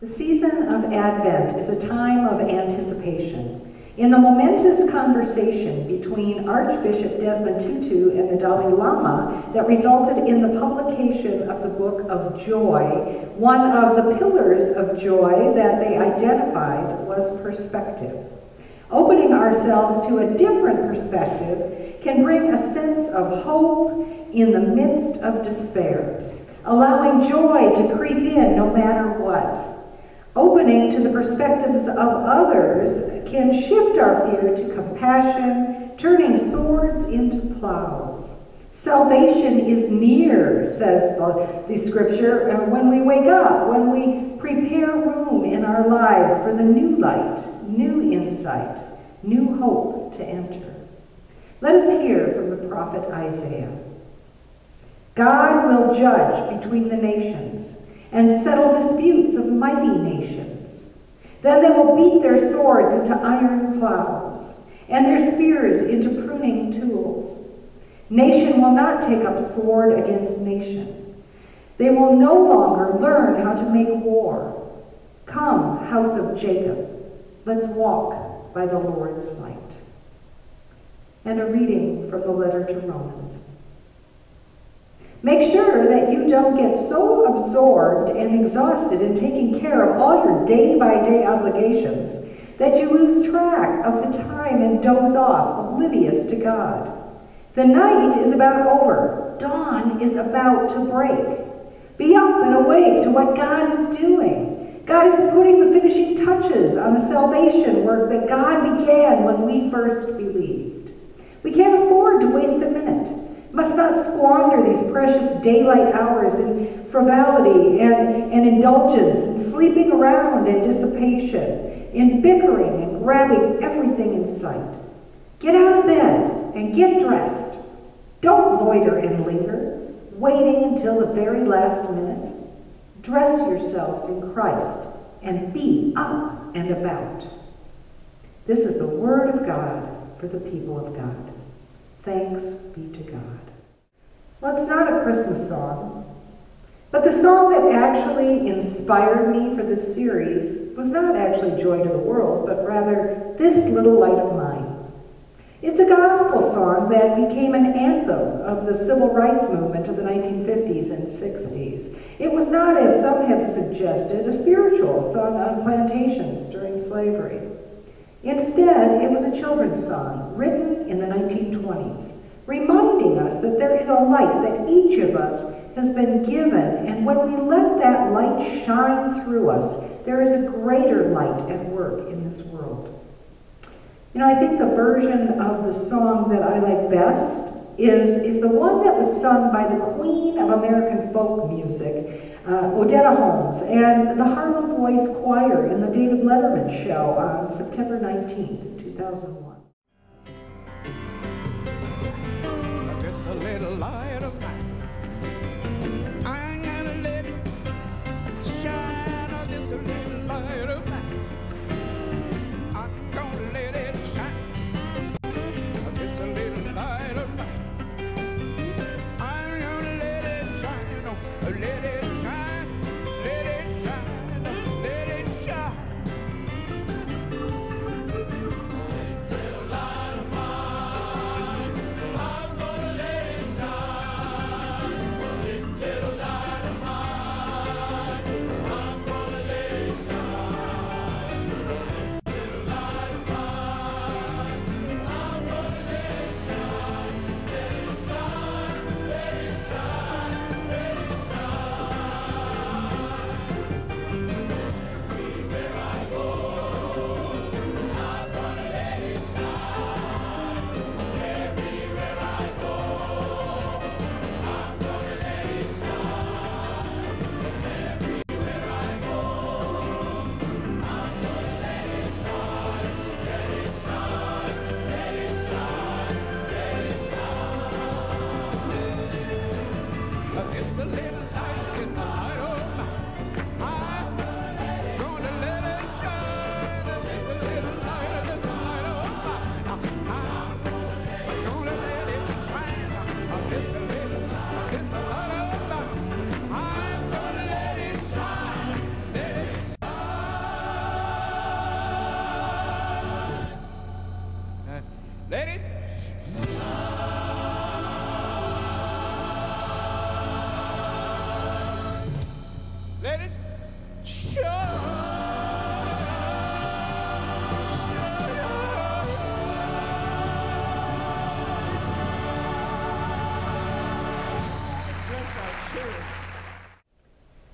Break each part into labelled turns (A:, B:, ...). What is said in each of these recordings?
A: The season of Advent is a time of anticipation. In the momentous conversation between Archbishop Desmond Tutu and the Dalai Lama that resulted in the publication of the Book of Joy, one of the pillars of joy that they identified was perspective. Opening ourselves to a different perspective can bring a sense of hope in the midst of despair, allowing joy to creep in no matter what. Opening to the perspectives of others can shift our fear to compassion, turning swords into plows. Salvation is near, says the, the scripture, uh, when we wake up, when we prepare room in our lives for the new light, new insight, new hope to enter. Let us hear from the prophet Isaiah. God will judge between the nations and settle disputes of mighty nations. Then they will beat their swords into iron plows and their spears into pruning tools. Nation will not take up sword against nation. They will no longer learn how to make war. Come, house of Jacob, let's walk by the Lord's light. And a reading from the letter to Romans. Make sure that you don't get so absorbed and exhausted in taking care of all your day by day obligations that you lose track of the time and doze off, oblivious to God. The night is about over, dawn is about to break. Be up and awake to what God is doing. God is putting the finishing touches on the salvation work that God began when we first believed. We can't afford to waste a minute must not squander these precious daylight hours in frivolity and, and indulgence, in sleeping around and dissipation, in bickering and grabbing everything in sight. Get out of bed and get dressed. Don't loiter and linger, waiting until the very last minute. Dress yourselves in Christ and be up and about. This is the word of God for the people of God. Thanks be to God. Well, it's not a Christmas song, but the song that actually inspired me for this series was not actually Joy to the World, but rather This Little Light of Mine. It's a gospel song that became an anthem of the civil rights movement of the 1950s and 60s. It was not, as some have suggested, a spiritual song on plantations during slavery. Instead, it was a children's song written in the 1920s, reminding us that there is a light that each of us has been given, and when we let that light shine through us, there is a greater light at work in this world. You know, I think the version of the song that I like best is, is the one that was sung by the queen of American folk music, uh, Odetta Holmes, and the Harlem Boys Choir in the David Letterman show on September 19th, 2001.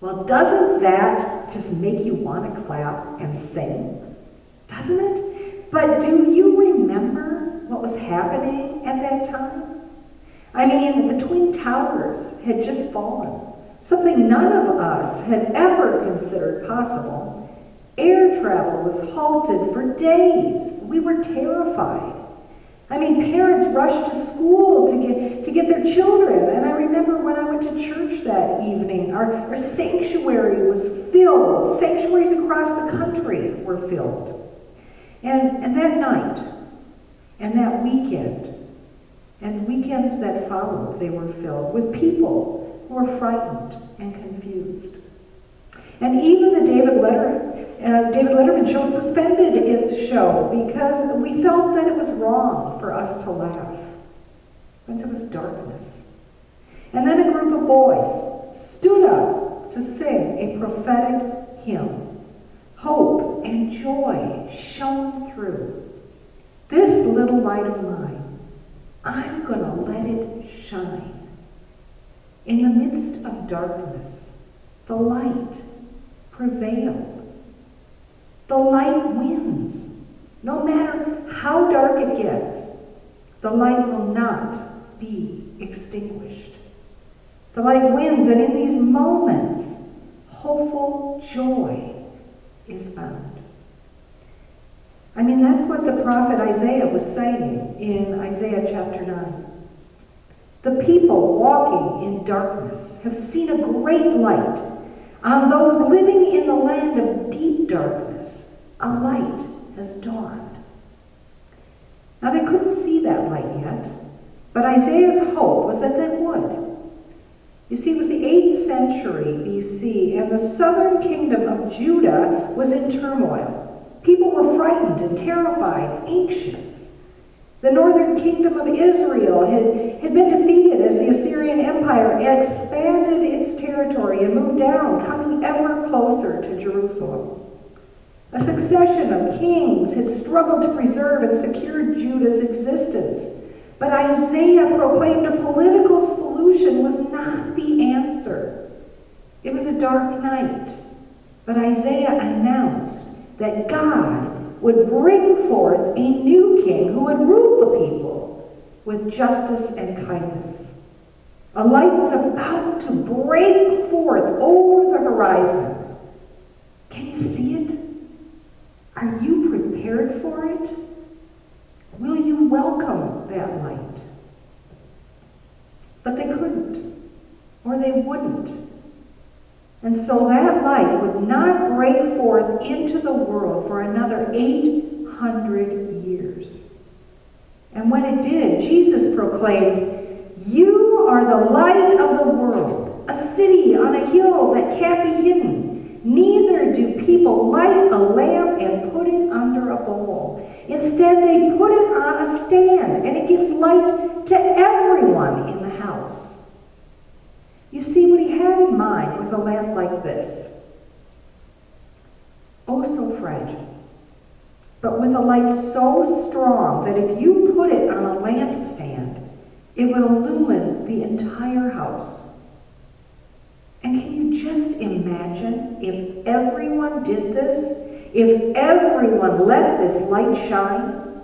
A: Well, doesn't that just make you want to clap and sing? Doesn't it? But do you remember what was happening at that time? I mean, the Twin Towers had just fallen, something none of us had ever considered possible. Air travel was halted for days. We were terrified. I mean, parents rushed to school to get, to get their children. And I remember when I went to church that evening, our, our sanctuary was filled. Sanctuaries across the country were filled. And, and that night, and that weekend, and weekends that followed, they were filled with people who were frightened and confused. And even the David Letter, uh, David Letterman show suspended its show because we felt that it was wrong for us to laugh. Once it was darkness. And then a group of boys stood up to sing a prophetic hymn. Hope and joy shone through. This little light of mine, I'm going to let it shine. In the midst of darkness, the light prevailed. The light wins. No matter how dark it gets, the light will not be extinguished. The light wins, and in these moments, hopeful joy is found. I mean, that's what the prophet Isaiah was saying in Isaiah chapter 9. The people walking in darkness have seen a great light. On those living in the land of deep darkness, a light has dawned. Now, they couldn't see that light yet, but Isaiah's hope was that they would. You see, it was the 8th century BC, and the southern kingdom of Judah was in turmoil. People were frightened and terrified, anxious. The northern kingdom of Israel had, had been defeated as the Assyrian Empire expanded its territory and moved down, coming ever closer to Jerusalem. A succession of kings had struggled to preserve and secure Judah's existence. But Isaiah proclaimed a political solution was not the answer. It was a dark night. But Isaiah announced that God would bring forth a new king who would rule the people with justice and kindness. A light was about to break forth over the horizon. Can you see it? Are you prepared for it? Will you welcome that light? But they couldn't, or they wouldn't. And so that light would not break forth into the world for another 800 years. And when it did, Jesus proclaimed, You are the light of the world, a city on a hill that can't be hidden. Neither do people light a lamp and put it under a bowl. Instead, they put it on a stand, and it gives light to everyone in the house. You see, had in mind was a lamp like this. Oh, so fragile. But with a light so strong that if you put it on a lampstand, it would illumine the entire house. And can you just imagine if everyone did this? If everyone let this light shine?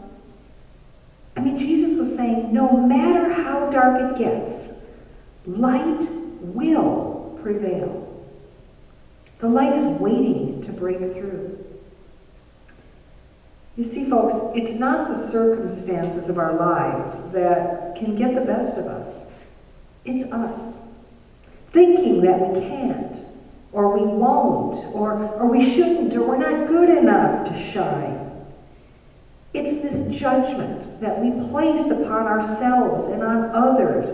A: I mean, Jesus was saying, no matter how dark it gets, light will prevail. The light is waiting to break through. You see, folks, it's not the circumstances of our lives that can get the best of us. It's us. Thinking that we can't, or we won't, or, or we shouldn't, or we're not good enough to shine. It's this judgment that we place upon ourselves and on others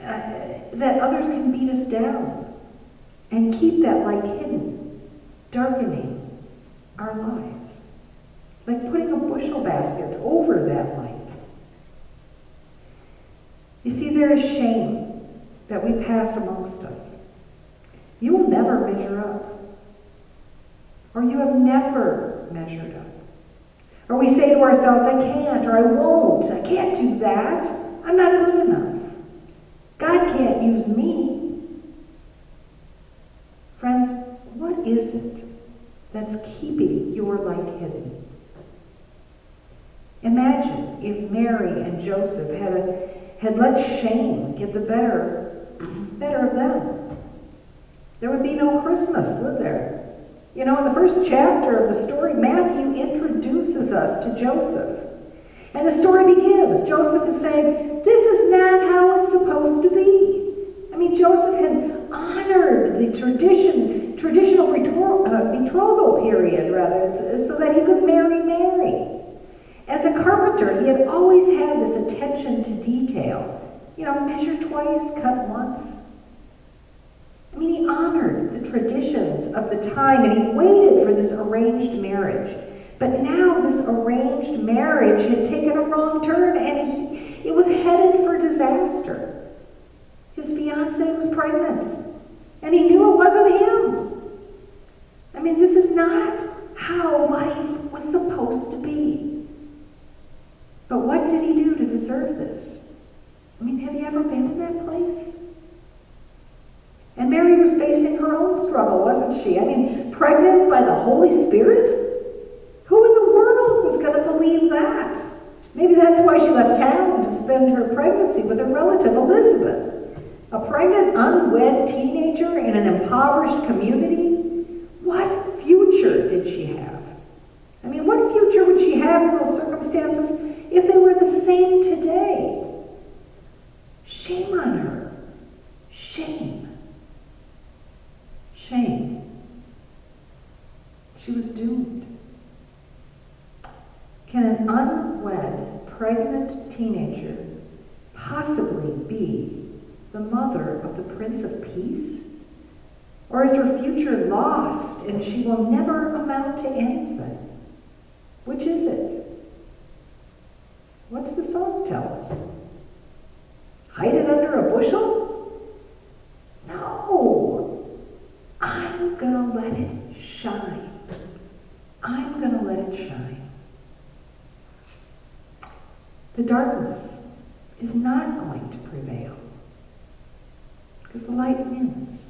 A: uh, that others can beat us down and keep that light hidden, darkening our lives. Like putting a bushel basket over that light. You see, there is shame that we pass amongst us. You will never measure up. Or you have never measured up. Or we say to ourselves, I can't, or I won't, I can't do that. I'm not good enough. God can't use me. Friends, what is it that's keeping your light hidden? Imagine if Mary and Joseph had, a, had let shame get the better, better of them. There would be no Christmas, would there? You know, in the first chapter of the story, Matthew introduces us to Joseph. And the story begins. Joseph is saying, is how it's supposed to be. I mean, Joseph had honored the tradition, traditional uh, betrothal period, rather, so that he could marry Mary. As a carpenter, he had always had this attention to detail. You know, measure twice, cut once. I mean, he honored the traditions of the time and he waited for this arranged marriage. But now this arranged marriage had taken a wrong turn and he, it was headed for disaster. His fiancee was pregnant and he knew it wasn't him. I mean, this is not how life was supposed to be. But what did he do to deserve this? I mean, have you ever been in that place? And Mary was facing her own struggle, wasn't she? I mean, pregnant by the Holy Spirit? Who in the world was going to believe that? Maybe that's why she left town to spend her pregnancy with her relative Elizabeth. A pregnant, unwed teenager in an impoverished community? What future did she have? I mean, what future would she have in those circumstances if they were the same today? Shame on her. Shame. Shame. She was doomed. Can an unwed, pregnant teenager possibly be the mother of the Prince of Peace? Or is her future lost and she will never amount to anything? Which is it? What's the song tell us? Hide it under a bushel? No. I'm going to let it shine. I'm going to let it shine. The darkness is not going to prevail because the light wins.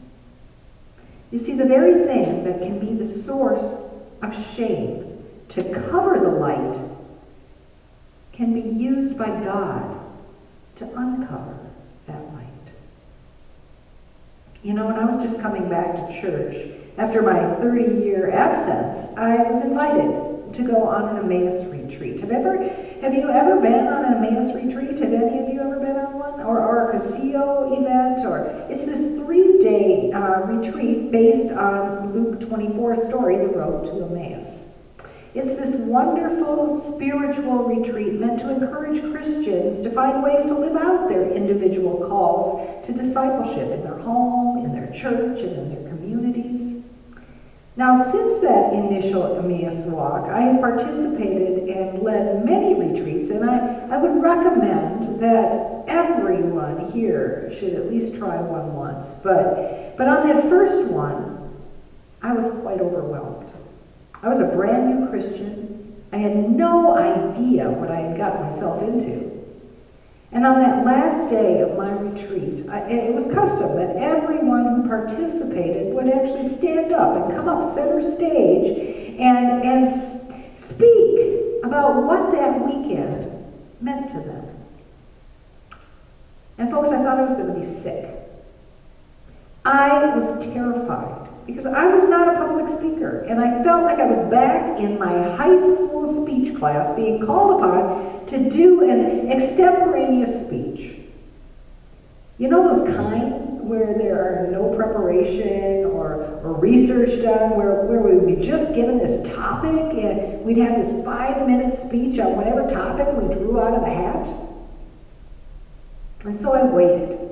A: The very thing that can be the source of shame to cover the light can be used by God to uncover that light. You know, when I was just coming back to church, after my 30 year absence, I was invited to go on an Emmaus retreat. Have, ever, have you ever been on an Emmaus retreat? Have any of you ever been on one? Or, or a Cursillo event? Or It's this uh, retreat based on Luke 24 story, The Road to Emmaus. It's this wonderful spiritual retreat meant to encourage Christians to find ways to live out their individual calls to discipleship in their home, in their church, and in their. Now, since that initial Emmaus walk, I have participated and led many retreats, and I, I would recommend that everyone here should at least try one once. But, but on that first one, I was quite overwhelmed. I was a brand new Christian. I had no idea what I had got myself into. And on that last day of my retreat, I, it was custom that everyone who participated would actually stand up and come up center stage and, and speak about what that weekend meant to them. And folks, I thought I was going to be sick. I was terrified because I was not a public speaker, and I felt like I was back in my high school speech class being called upon to do an extemporaneous speech. You know those kind where there are no preparation or, or research done, where, where we would be just given this topic and we'd have this five minute speech on whatever topic we drew out of the hat? And so I waited.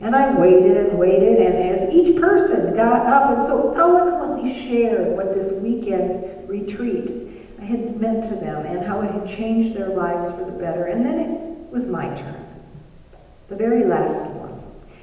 A: And I waited and waited, and as each person got up and so eloquently shared what this weekend retreat had meant to them and how it had changed their lives for the better, and then it was my turn, the very last one.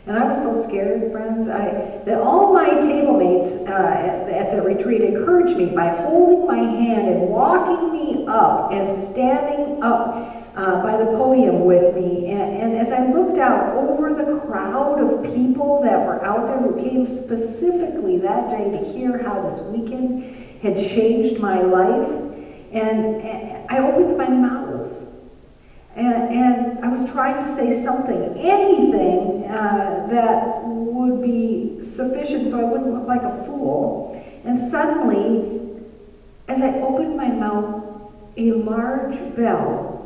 A: And I was so scared, friends, I, that all my table mates uh, at, at the retreat encouraged me by holding my hand and walking me up and standing up uh, by the podium with me. And, and as I looked out over the crowd of people that were out there who came specifically that day to hear how this weekend had changed my life. And, and I opened my mouth. And, and, I was trying to say something, anything uh, that would be sufficient so I wouldn't look like a fool. And suddenly, as I opened my mouth, a large bell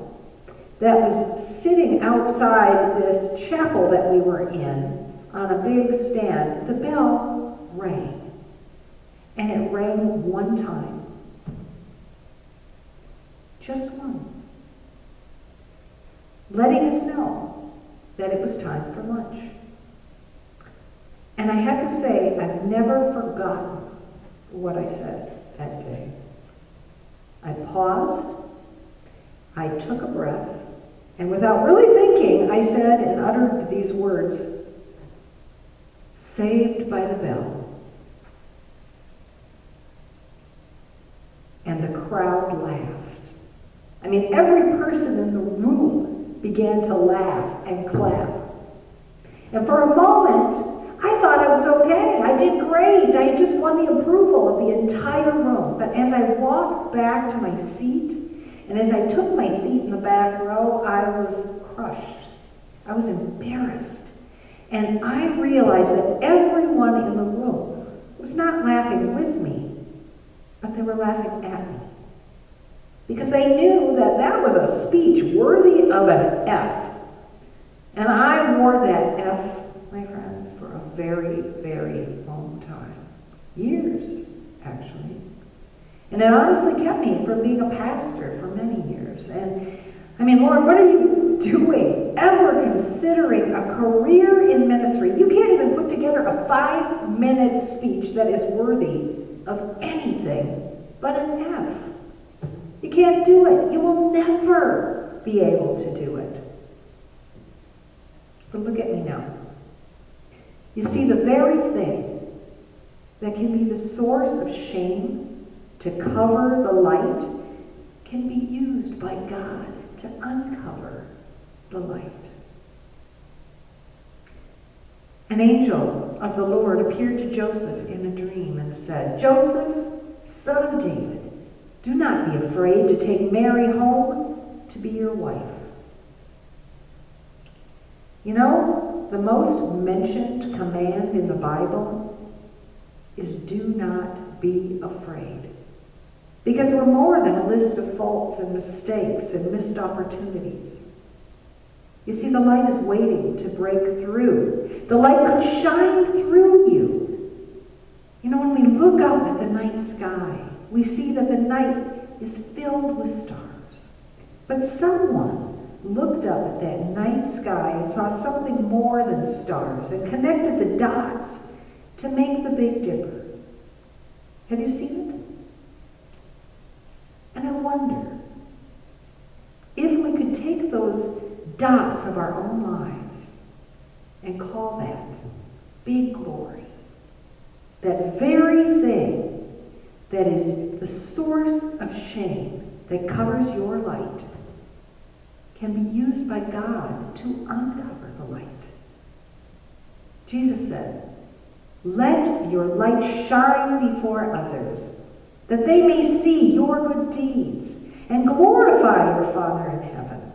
A: that was sitting outside this chapel that we were in on a big stand, the bell rang. And it rang one time. Just one. Letting us know that it was time for lunch. And I have to say, I've never forgotten what I said that day. I paused, I took a breath, and without really thinking, I said and uttered these words Saved by the bell. And the crowd laughed. I mean, every person in the room began to laugh and clap. And for a moment, I thought I was okay. I did great. I just won the approval of the entire room. But as I walked back to my seat, and as I took my seat in the back row, I was crushed. I was embarrassed. And I realized that everyone in the room was not laughing with me, but they were laughing at me. Because they knew that that was a speech worthy of an F. And I wore that F, my friends, for a very, very long time. Years, actually. And it honestly kept me from being a pastor for many years. And I mean, Lord, what are you doing? Ever considering a career in ministry? You can't even put together a five minute speech that is worthy of anything but an F. You can't do it. You will never be able to do it. But look at me now. You see, the very thing that can be the source of shame to cover the light can be used by God to uncover the light. An angel of the Lord appeared to Joseph in a dream and said, Joseph, son of David, do not be afraid to take Mary home to be your wife. You know, the most mentioned command in the Bible is do not be afraid. Because we're more than a list of faults and mistakes and missed opportunities. You see, the light is waiting to break through. The light could shine through you. You know, when we look up at the night sky, we see that the night is filled with stars. But someone looked up at that night sky and saw something more than stars and connected the dots to make the Big Dipper. Have you seen it? And I wonder if we could take those dots of our own lives and call that big glory. That very thing that is the source of shame that covers your light can be used by God to uncover the light. Jesus said, Let your light shine before others, that they may see your good deeds and glorify your Father in heaven.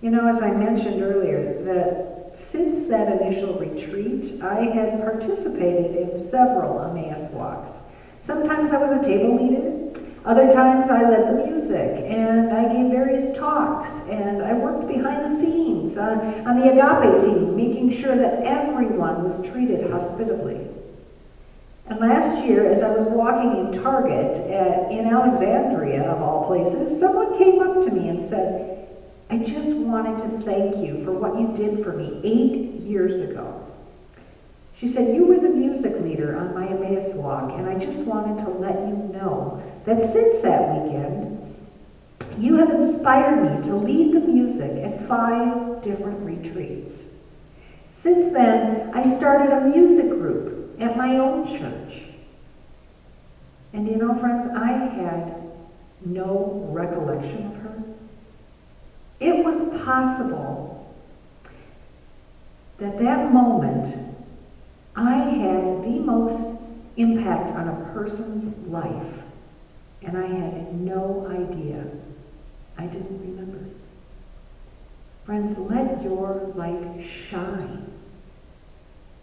A: You know, as I mentioned earlier, that since that initial retreat, I had participated in several Emmaus walks. Sometimes I was a table leader, other times I led the music and I gave various talks and I worked behind the scenes on, on the Agape team, making sure that everyone was treated hospitably. And last year, as I was walking in Target at, in Alexandria, of all places, someone came up to me and said, I just wanted to thank you for what you did for me eight years ago. She said, You were the music leader on my Emmaus walk, and I just wanted to let you know that since that weekend, you have inspired me to lead the music at five different retreats. Since then, I started a music group at my own church. And you know, friends, I had no recollection of her. It was possible that that moment I had the most impact on a person's life, and I had no idea. I didn't remember. Friends, let your light shine.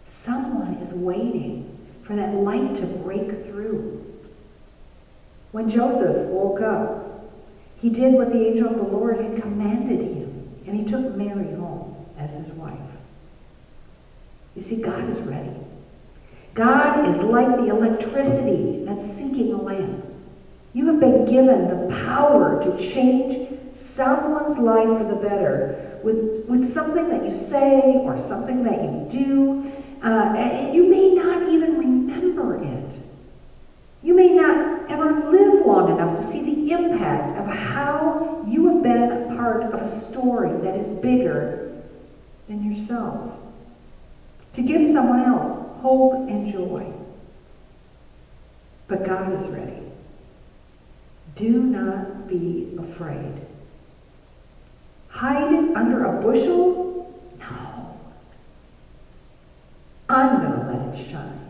A: Someone is waiting for that light to break through. When Joseph woke up, he did what the angel of the Lord had commanded him, and he took Mary home as his wife. You see, God is ready. God is like the electricity that's sinking a lamp. You have been given the power to change someone's life for the better with, with something that you say or something that you do. Uh, and you may not even remember it. You may not ever live long enough to see the impact of how you have been a part of a story that is bigger than yourselves. To give someone else hope and joy. But God is ready. Do not be afraid. Hide it under a bushel? No. I'm going to let it shine.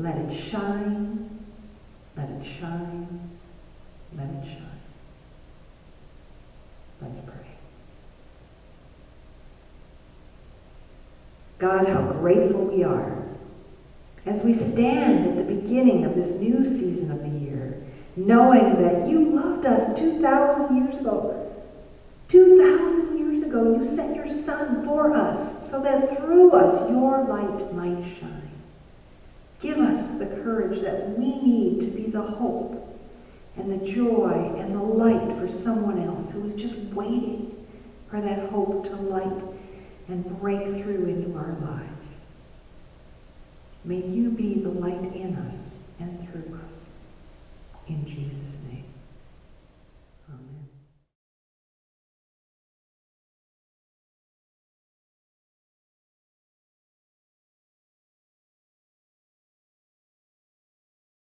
A: Let it shine. Let it shine. Let it shine. Let's pray. God, how grateful we are as we stand at the beginning of this new season of the year, knowing that you loved us 2,000 years ago. 2,000 years ago, you sent your Son for us so that through us your light might shine. Give us the courage that we need to be the hope and the joy and the light for someone else who is just waiting for that hope to light and break through into our lives. May you be the light in us and through us. In Jesus' name.